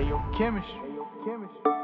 Hey, yo, chemistry. Hey, yo, chemistry.